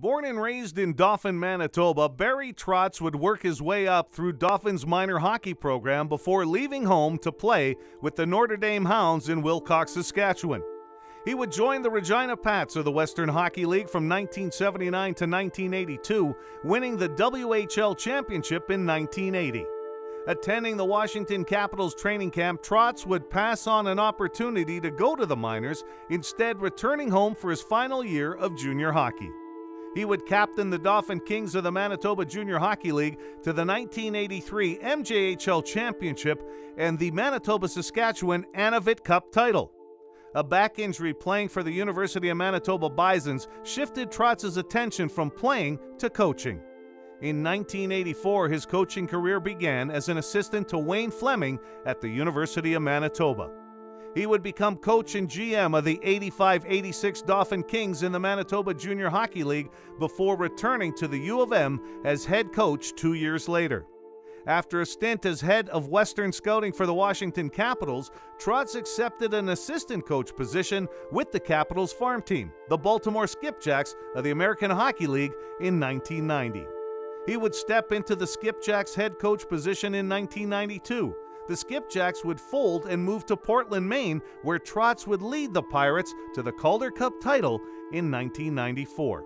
Born and raised in Dauphin, Manitoba, Barry Trotz would work his way up through Dauphin's minor hockey program before leaving home to play with the Notre Dame Hounds in Wilcox, Saskatchewan. He would join the Regina Pats of the Western Hockey League from 1979 to 1982, winning the WHL Championship in 1980. Attending the Washington Capitals training camp, Trotz would pass on an opportunity to go to the minors, instead returning home for his final year of junior hockey. He would captain the Dauphin Kings of the Manitoba Junior Hockey League to the 1983 MJHL Championship and the Manitoba Saskatchewan Anavet Cup title. A back injury playing for the University of Manitoba Bisons shifted Trotz's attention from playing to coaching. In 1984, his coaching career began as an assistant to Wayne Fleming at the University of Manitoba. He would become coach and GM of the 85 86 Dauphin Kings in the Manitoba Junior Hockey League before returning to the U of M as head coach two years later. After a stint as head of Western Scouting for the Washington Capitals, Trotz accepted an assistant coach position with the Capitals farm team, the Baltimore Skipjacks of the American Hockey League, in 1990. He would step into the Skipjacks head coach position in 1992 the Skipjacks would fold and move to Portland, Maine, where Trotz would lead the Pirates to the Calder Cup title in 1994.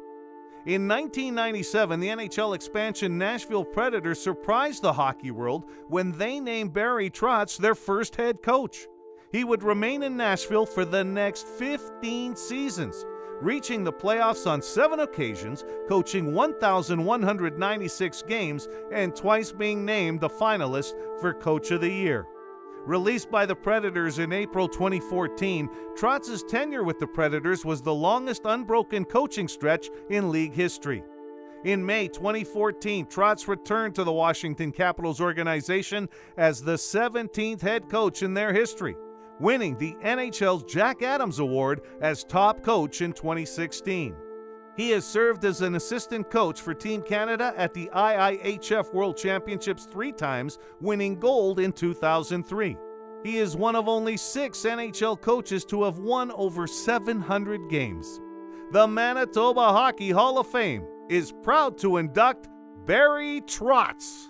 In 1997, the NHL expansion Nashville Predators surprised the hockey world when they named Barry Trotz their first head coach. He would remain in Nashville for the next 15 seasons, reaching the playoffs on seven occasions, coaching 1,196 games, and twice being named a finalist for Coach of the Year. Released by the Predators in April 2014, Trotz's tenure with the Predators was the longest unbroken coaching stretch in league history. In May 2014, Trotz returned to the Washington Capitals organization as the 17th head coach in their history winning the NHL's Jack Adams Award as top coach in 2016. He has served as an assistant coach for Team Canada at the IIHF World Championships three times, winning gold in 2003. He is one of only six NHL coaches to have won over 700 games. The Manitoba Hockey Hall of Fame is proud to induct Barry Trotz.